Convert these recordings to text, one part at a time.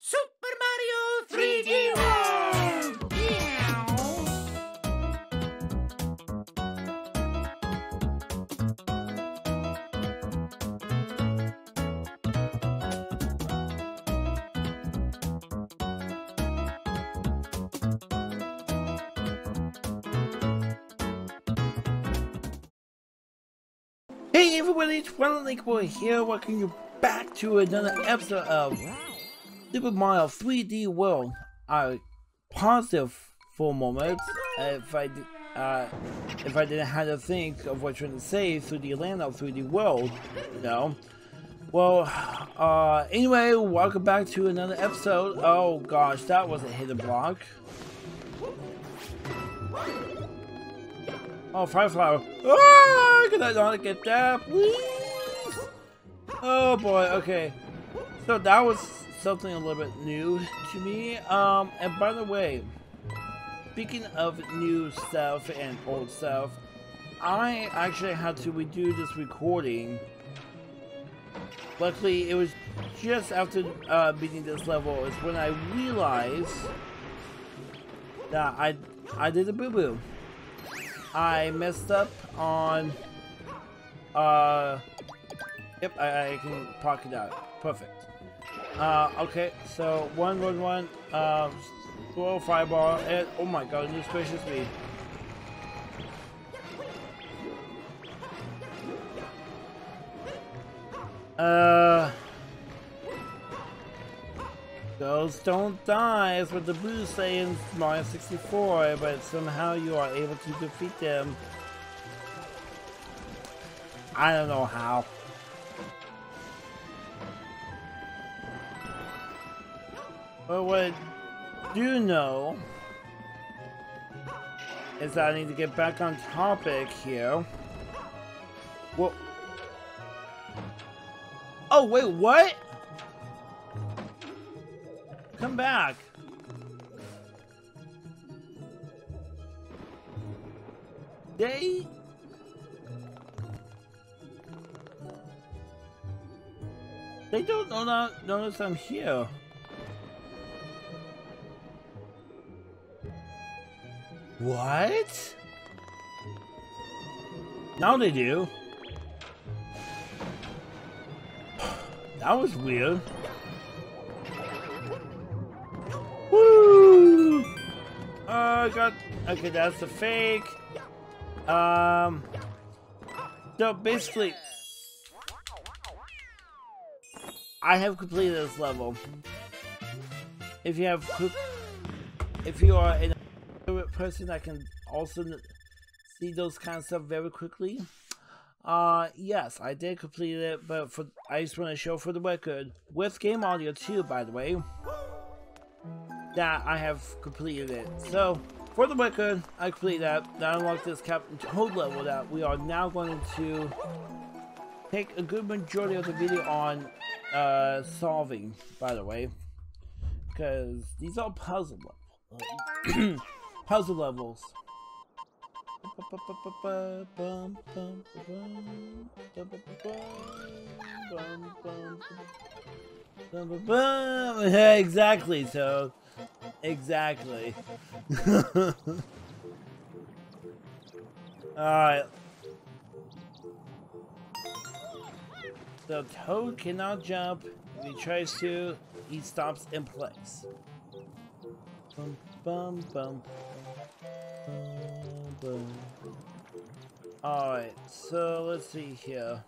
Super Mario 3D World! Hey everybody, it's Ronald Lake Boy here, welcome you back to another episode of Super Mario 3D World. I paused it for a moment if I did, uh, if I didn't have to think of what you're to say through the land of 3D World, you know. Well, uh, anyway, welcome back to another episode. Oh gosh, that was a hidden block. Oh, fire flower. Ah, can I not get that, please? Oh boy, okay. So that was something a little bit new to me. Um, and by the way, speaking of new stuff and old stuff, I actually had to redo this recording. Luckily, it was just after uh, beating this level is when I realized that I I did a boo boo. I messed up on, uh, yep, I, I can pocket out. Perfect. Uh, okay, so one, one, one, uh, throw fireball, and, oh my god, goodness gracious me. Uh, those don't die is what the blues say in Mario 64, but somehow you are able to defeat them. I don't know how. But what I do know is that I need to get back on topic here. Well, oh wait, what? Come back. They... They don't know not notice I'm here. What? Now they do. That was weird. Woo! Uh, got okay. That's the fake. Um. So basically, I have completed this level. If you have, if you are person that can also see those kind of stuff very quickly, uh, yes, I did complete it. But for I just want to show for the record with game audio too, by the way that I have completed it. So, for the record, I completed that. That unlocked this Captain Toad level that we are now going to take a good majority of the video on uh, solving, by the way. Because these are puzzle levels. puzzle levels. Yeah, exactly, so exactly. Alright. So Toad cannot jump. If he tries to, he stops in place. Bum bum bum. Alright, so let's see here.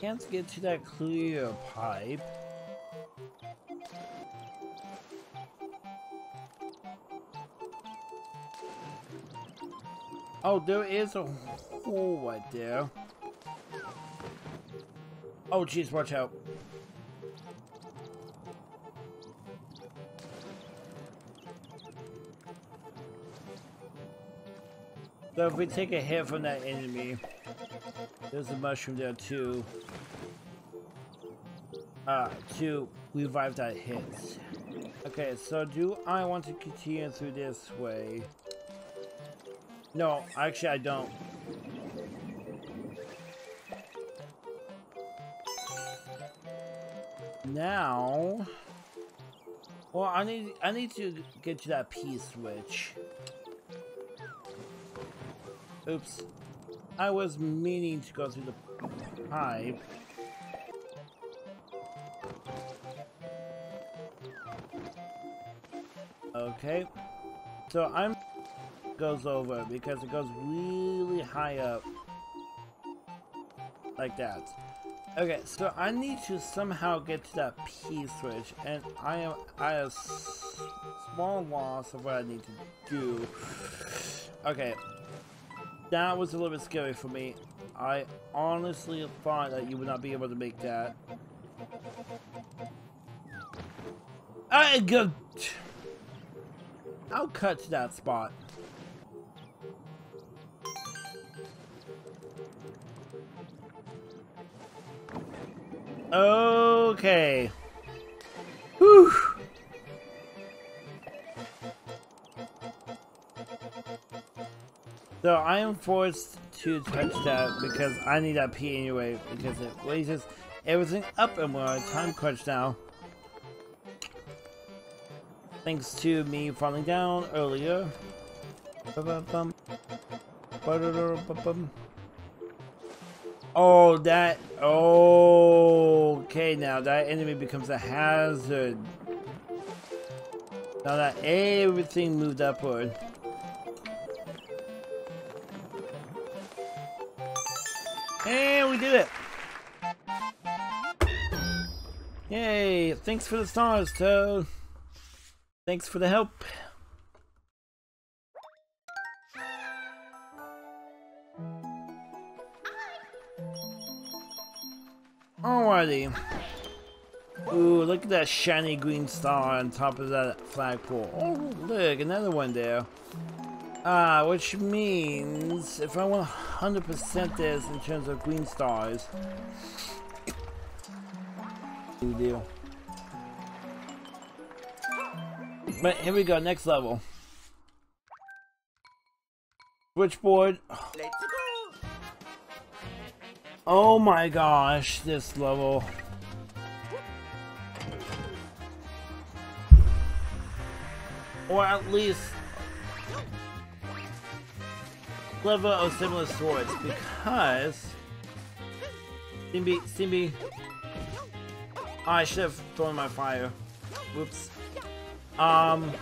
Can't get to that clear pipe. Oh, there is a hole right there. Oh, jeez, watch out. So if we take a hit from that enemy, there's a mushroom there too. Uh, to revive that hit. Okay, so do I want to continue through this way? No, actually I don't. Now... Well, I need I need to get to that P switch. Oops. I was meaning to go through the pipe. Okay. So I'm goes over because it goes really high up. Like that. Okay, so I need to somehow get to that P switch, and I am I have small loss of what I need to do. Okay, that was a little bit scary for me. I honestly thought that you would not be able to make that. I go. I'll cut to that spot. Okay. Whew. So I am forced to touch that because I need that P anyway because it raises everything up and we're on a time crunch now. Thanks to me falling down earlier. Oh, that. Oh, okay. Now that enemy becomes a hazard. Now that everything moved upward. Yay. Thanks for the stars, Toad. Thanks for the help. Alrighty. Ooh, look at that shiny green star on top of that flagpole. Oh, look, another one there. Ah, which means if I want 100% this in terms of green stars. Deal. But here we go, next level. Switchboard. Let's go. Oh my gosh, this level. Or at least level of similar swords because Simbi Simbi I should have thrown my fire. Whoops. Um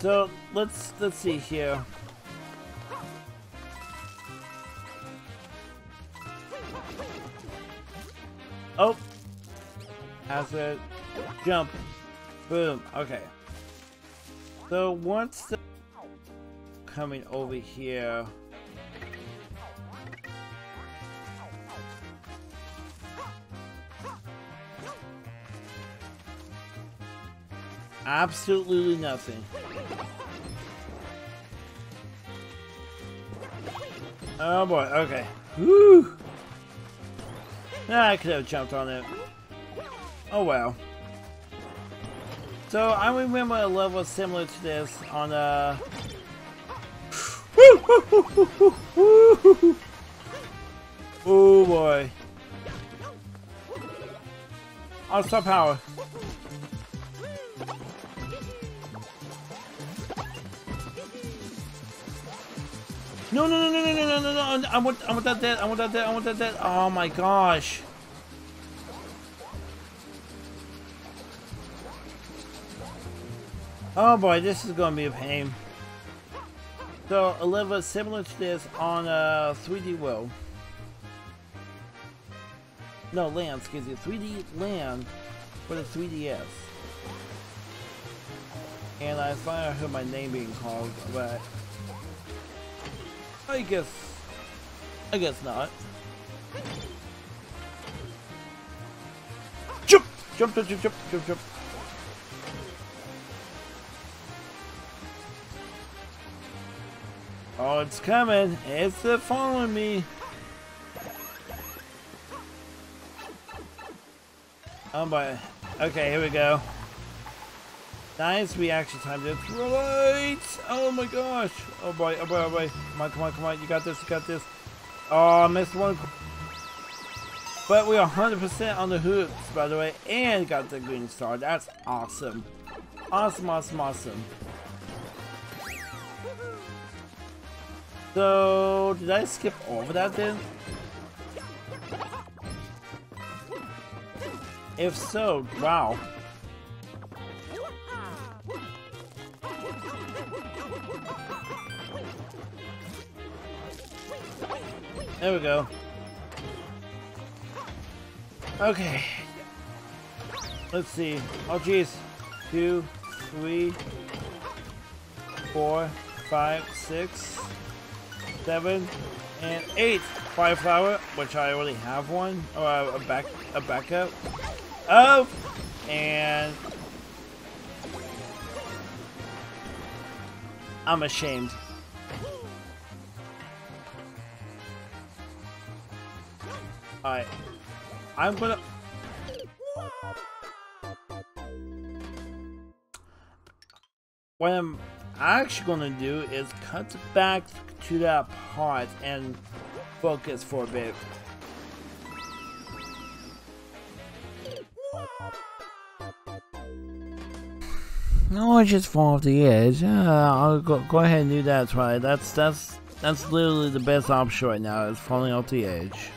So let's let's see here. Oh, as hazard, jump, boom. Okay. So once the coming over here. Absolutely nothing. Oh boy, okay. Woo! I could have jumped on it. Oh well. So I remember a level similar to this on uh Oh boy. On star power. No, no, no, no, no, no, no, no, no, I want, I want that dead, I want that dead, I want that dead. Oh my gosh. Oh boy, this is gonna be a pain. So, a level similar to this on uh, 3D World. No, land, excuse me, 3D land for the 3DS. And I finally heard my name being called, but I guess... I guess not. Jump! Jump, jump, jump, jump, jump, jump. Oh, it's coming. It's uh, following me. Oh boy. Okay, here we go. Nice reaction time. That's right. Oh my gosh. Oh boy. Oh boy. Oh boy. Come on. Come on. Come on. You got this. You got this. Oh, I missed one. But we are 100% on the hoops, by the way, and got the green star. That's awesome. Awesome, awesome, awesome. So, did I skip over that then? If so, wow. There we go. Okay. Let's see. Oh, jeez. Two, three, four, five, six, seven, and eight. Fire flower, which I already have one, oh, or a back, a backup. Oh, and I'm ashamed. Alright. I'm gonna... What I'm actually gonna do is cut back to that part and focus for a bit. No, I just fall off the edge. Yeah, I'll go, go ahead and do that. Try that's that's that's literally the best option right now. Is falling off the edge.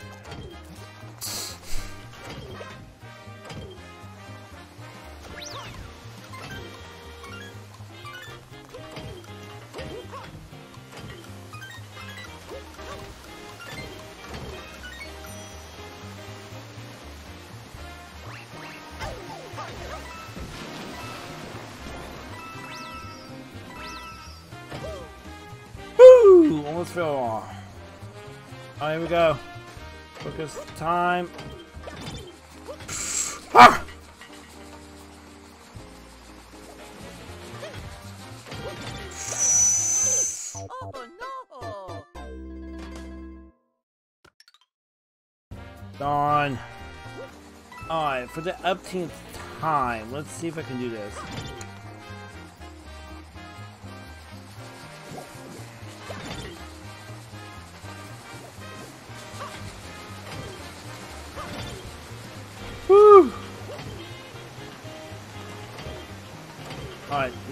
Time. Ah! Darn. Alright, for the upteenth time, let's see if I can do this.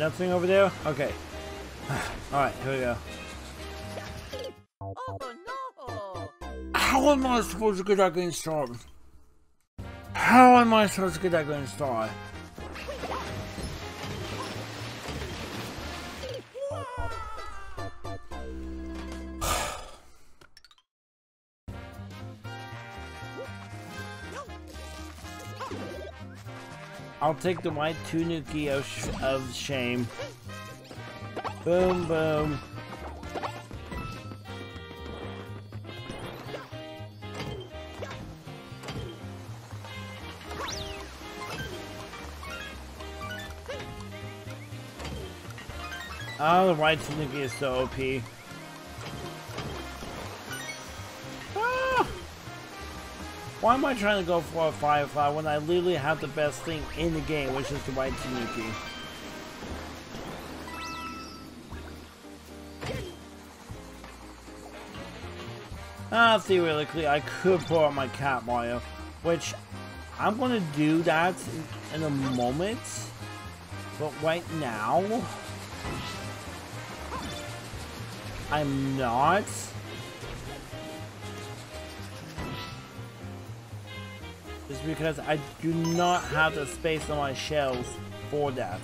Nothing over there? Okay. Alright, here we go. How am I supposed to get that green star? How am I supposed to get that green star? I'll take the white Tanuki of, sh of shame. Boom, boom. Oh, the white Tanuki is so OP. Why am I trying to go for a Firefly when I literally have the best thing in the game, which is the White Tanuki? Ah, theoretically, I could pull out my Cat Mario, which I'm going to do that in a moment. But right now, I'm not. Because I do not have the space on my shelves for that.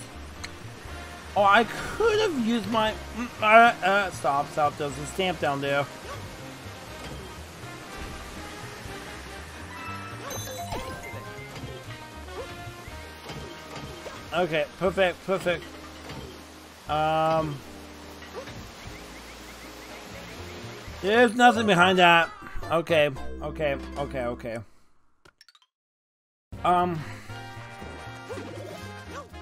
Oh, I could have used my... Mm, uh, uh, stop, stop. There's a stamp down there. Okay, perfect, perfect. Um... There's nothing behind that. Okay, okay, okay, okay. Um,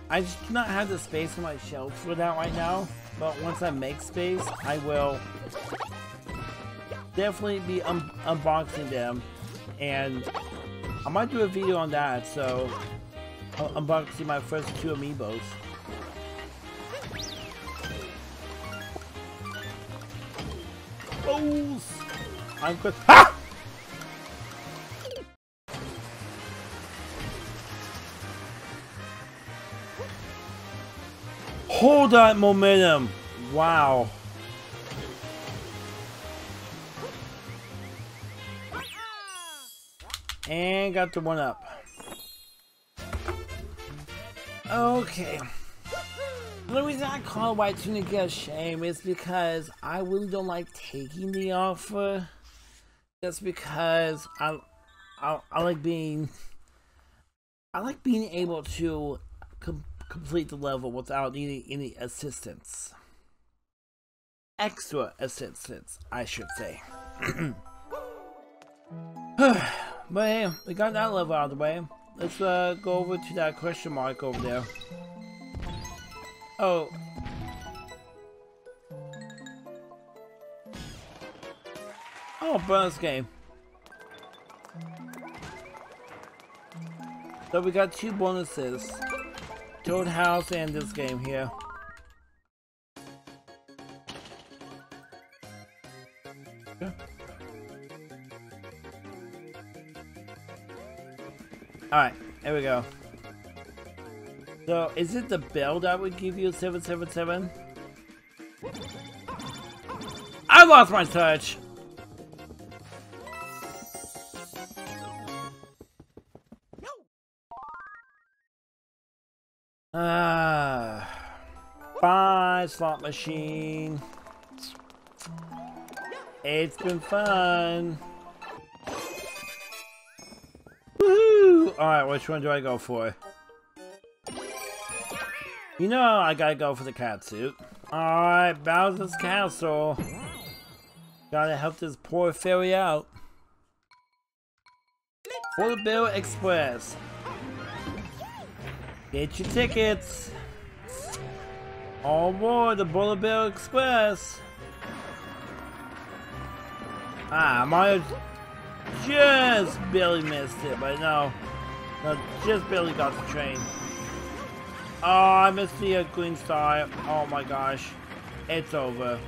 I just do not have the space on my shelves for that right now, but once I make space, I will definitely be un unboxing them, and I might do a video on that, so I'll unboxing my first two amiibos. Oh! I'm good. Ah! Hold that momentum. Wow. And got the one up. Okay. The reason I call White Tanuki a shame is because I really don't like taking the offer. Just because I, I, I like being, I like being able to complete the level without needing any assistance. Extra assistance, I should say. but hey, we got that level out of the way. Let's uh, go over to that question mark over there. Oh. Oh, bonus game. So we got two bonuses. Toad House and this game here. Alright, there we go. So, is it the bell that would give you 777? I lost my touch! Slot machine. It's been fun. Woohoo! Alright, which one do I go for? You know I gotta go for the cat suit. Alright, Bowser's Castle. Gotta help this poor fairy out. For the Bill Express. Get your tickets. All aboard the Bullet Bill Express. Ah, Mario just barely missed it, but no. no just barely got the train. Oh, I missed the uh, green star. Oh my gosh. It's over.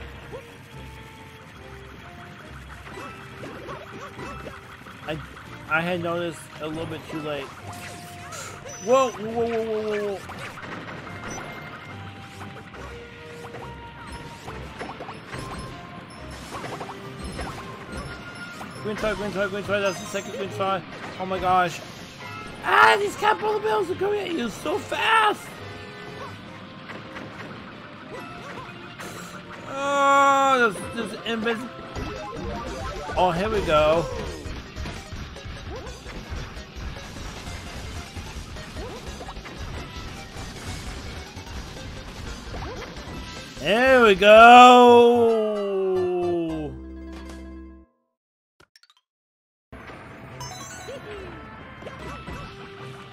I I had noticed a little bit too late. Whoa, whoa, whoa, whoa, whoa, whoa. Green star, green star, green star, that's the second green star. Oh my gosh. Ah, these capital bills are coming at you so fast! Oh, this, this invisible. Oh, here we go. There we go!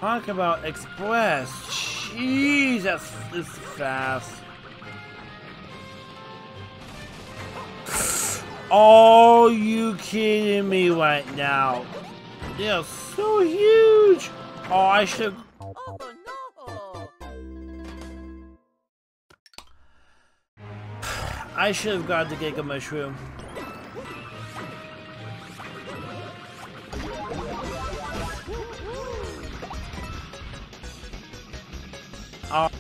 Talk about express. Jeez, that's this fast. Are you kidding me right now? They're so huge! Oh, I should I should have got the Giga Mushroom. Oh.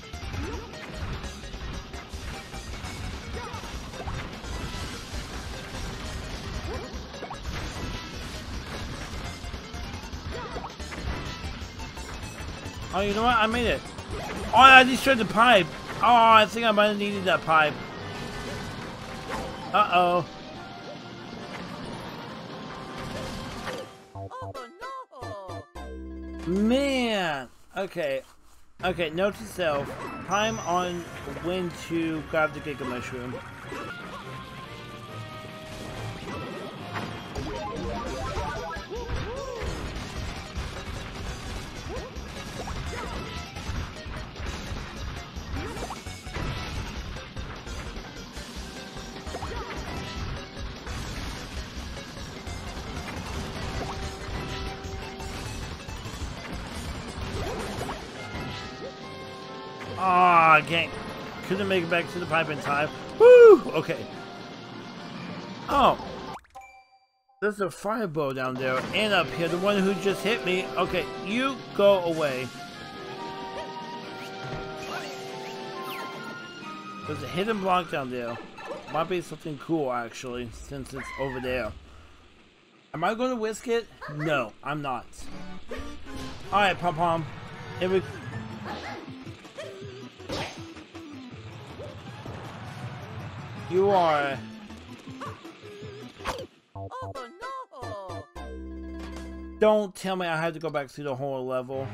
Oh, you know what? I made it. Oh, I destroyed the pipe. Oh, I think I might have needed that pipe. Uh-oh. Oh, Man! Okay. Okay, note to self. Time on when to grab the Giga Mushroom. Oh, gang. Couldn't make it back to the pipe in time. Woo! Okay. Oh. There's a fireball down there and up here. The one who just hit me. Okay, you go away. There's a hidden block down there. Might be something cool, actually, since it's over there. Am I going to whisk it? No, I'm not. Alright, Pom Pom. Here we You are... Don't tell me I had to go back through the whole level.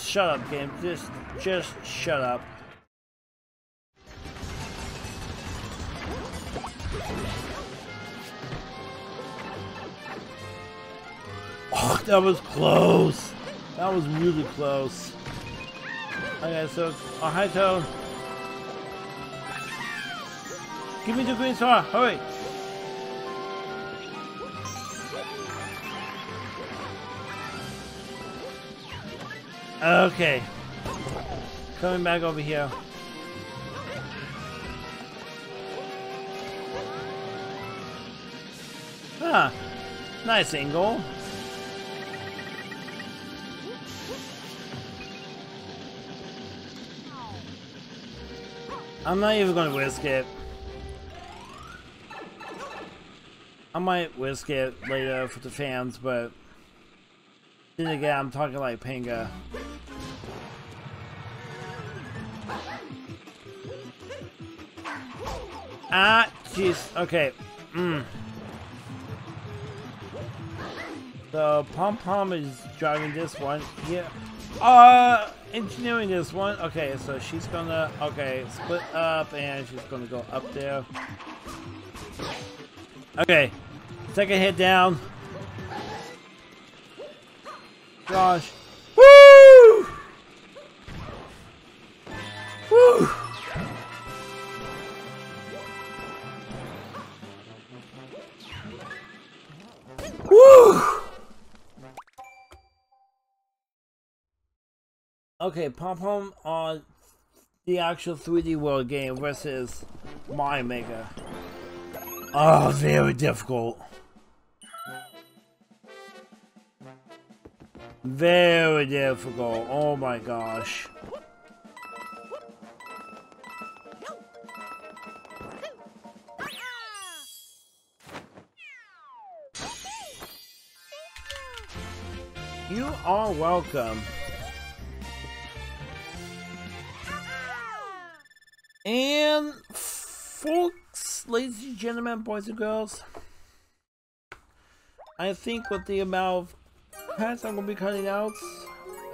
Shut up, game. Just, just shut up. Oh, that was close. That was really close. Okay, so a high tone. Give me the green star, hurry! Okay. Coming back over here. Huh. Nice angle. I'm not even gonna risk it. I might risk it later for the fans, but then again, I'm talking like Panga. Ah, jeez. Okay. Mm. The Pom Pom is driving this one. Yeah. Uh, engineering this one. Okay, so she's gonna, okay, split up and she's gonna go up there. Okay, second hit down. Gosh. Okay, Pom Pom on the actual 3D World game versus Mario Maker. Oh, very difficult. Very difficult. Oh my gosh. You are welcome. And folks, ladies and gentlemen, boys and girls, I think with the amount of cuts I'm gonna be cutting out,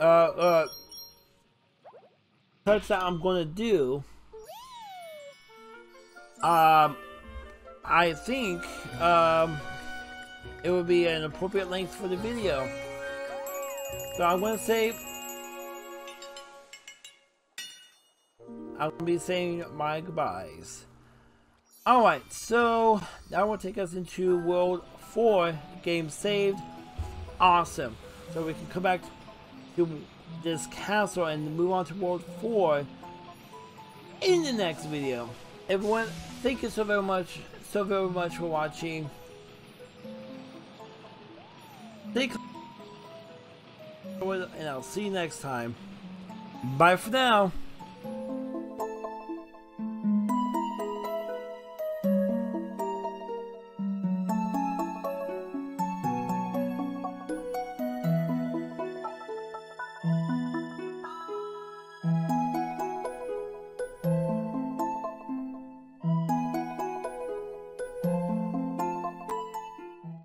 uh, uh, cuts that I'm gonna do, um, I think, um, it would be an appropriate length for the video. So I'm gonna say I'm gonna be saying my goodbyes. Alright, so that will take us into World 4, game saved. Awesome. So we can come back to this castle and move on to World 4 in the next video. Everyone, thank you so very much, so very much for watching. And I'll see you next time. Bye for now.